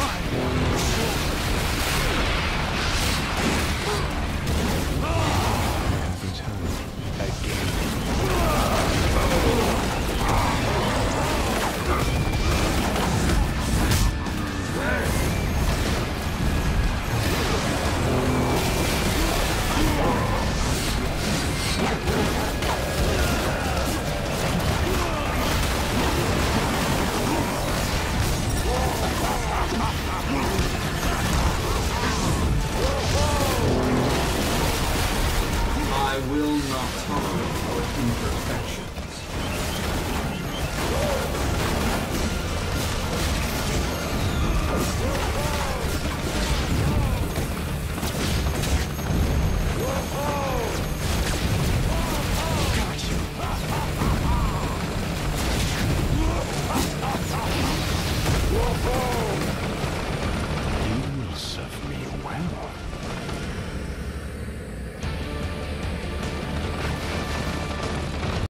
Five. will not tolerate our imperfection.